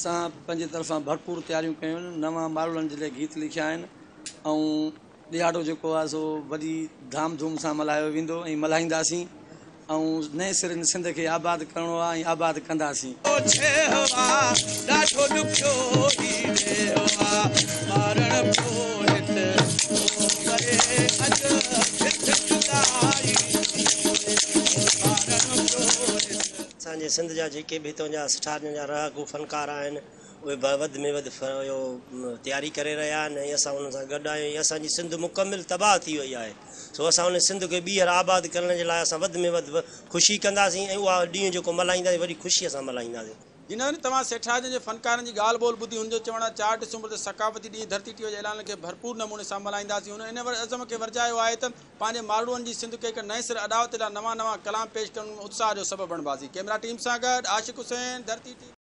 سا پہ طرفا بھرپور تیار کرواں مارو گیت لکھا ہے دیاڑو جو وی دام دھوم سے ملایا ویسے ملائی اور نئے سر سک آباد کرباد کر اسان جي سنڌ جا جيڪي به هتان جا سٺارن جا رهاڪو فنڪار آهن اهي وڌ ۾ وڌ اهو تياري ڪري رهيا آهن ۽ اسان انهن سان گڏ آهيون. ۽ اسان جي سنڌ مڪمل تباهه ٿي وئي آهي. سو اسان ان سنڌ کي ٻيهر آباد ڪرڻ جي لاءِ اسان وڌ ۾ وڌ خوشي ڪنداسين ۽ اها ڏينهن جيڪو ملهائينداسين وڏي خوشيءَ سان ملهائينداسين انہیں تعاوع سیکھراجن کے فنکار کی چوانیہ چار ڈسمبر کے ثقافتی ڈی دھرتی ٹیوی کے ایلانے کے بھرپور نمونے سے منائی ان عزم کے وجا ہے تو مالوئن کی سنتھ کے ایک نئے سر اداوت ناواں نا کلام پیش کرنے اتساہ سے سبب بنباس کیمرا ٹیم سے گڈ آشق حسین دھرتی ٹی